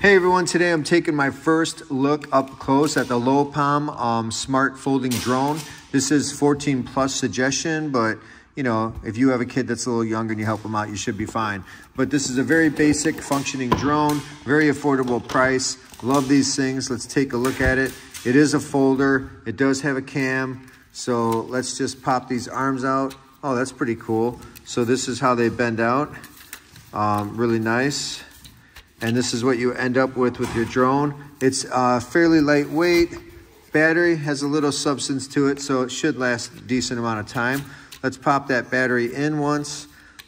Hey everyone, today I'm taking my first look up close at the Lowepalm um, Smart Folding Drone. This is 14 plus suggestion, but you know, if you have a kid that's a little younger and you help them out, you should be fine. But this is a very basic functioning drone, very affordable price. Love these things. Let's take a look at it. It is a folder. It does have a cam. So let's just pop these arms out. Oh, that's pretty cool. So this is how they bend out. Um, really nice and this is what you end up with with your drone. It's uh, fairly lightweight. Battery has a little substance to it, so it should last a decent amount of time. Let's pop that battery in once.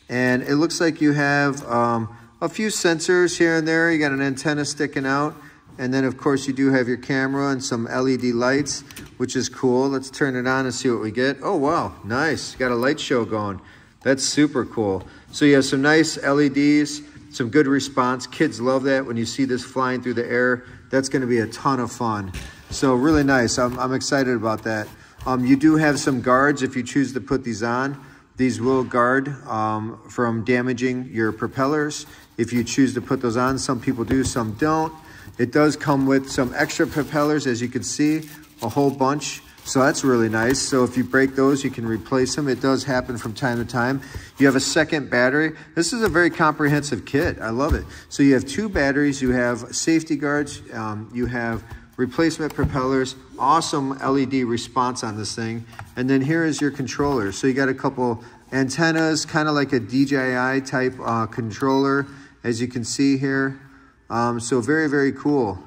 And it looks like you have um, a few sensors here and there. You got an antenna sticking out. And then, of course, you do have your camera and some LED lights, which is cool. Let's turn it on and see what we get. Oh, wow, nice. Got a light show going. That's super cool. So you have some nice LEDs some good response. Kids love that when you see this flying through the air. That's going to be a ton of fun. So really nice. I'm, I'm excited about that. Um, you do have some guards if you choose to put these on. These will guard um, from damaging your propellers if you choose to put those on. Some people do, some don't. It does come with some extra propellers, as you can see, a whole bunch. So that's really nice. So if you break those, you can replace them. It does happen from time to time. You have a second battery. This is a very comprehensive kit. I love it. So you have two batteries. You have safety guards. Um, you have replacement propellers. Awesome LED response on this thing. And then here is your controller. So you got a couple antennas, kind of like a DJI type uh, controller, as you can see here. Um, so very, very cool.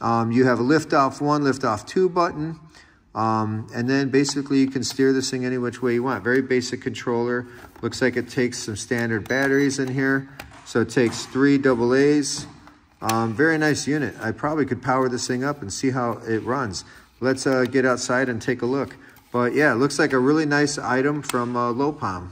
Um, you have a lift off one, lift off two button. Um, and then basically you can steer this thing any which way you want. Very basic controller. Looks like it takes some standard batteries in here. So it takes three double A's. Um, very nice unit. I probably could power this thing up and see how it runs. Let's uh, get outside and take a look. But yeah, it looks like a really nice item from uh, Lowepalm.